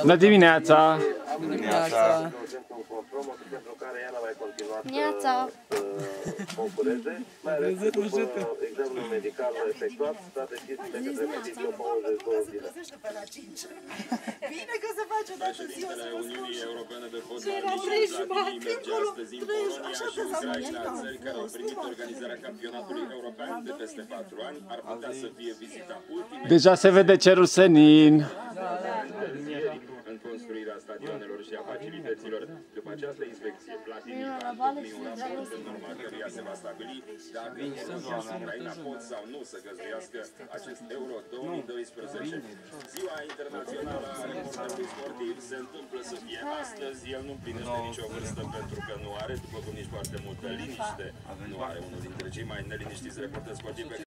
Bună dimineața! Dimineața. pentru care ea n-a mai continuat Neața. să concureze, mai ales după examenul medical efectuat, s-a decis de către medici o pauză de două zile. Bine că se face odată ziua să Președintele vă Uniunii spun. Europene de Și Fotbal era Michel trei și Platini mai merge acolo, astăzi în trei și Polonia așa și de Ucraina, zamănit. țări care au primit organizarea campionatului european de peste patru ani, ar putea să fie vizita ultimei Deja se vede cerul senin. În construirea stadionelor și a facilităților. După această inspecție, Platini va întocmi un raport în urma căruia se va stabili dacă Polonia și Ucraina pot sau nu să găzduiască acest Euro 2012. Ziua internațională a reporterului sportiv se întâmplă să fie astăzi. El nu împlinește nicio vârstă pentru că nu are, după cum nici foarte multă liniște, nu are unul dintre cei mai neliniștiți reporteri sportivi pe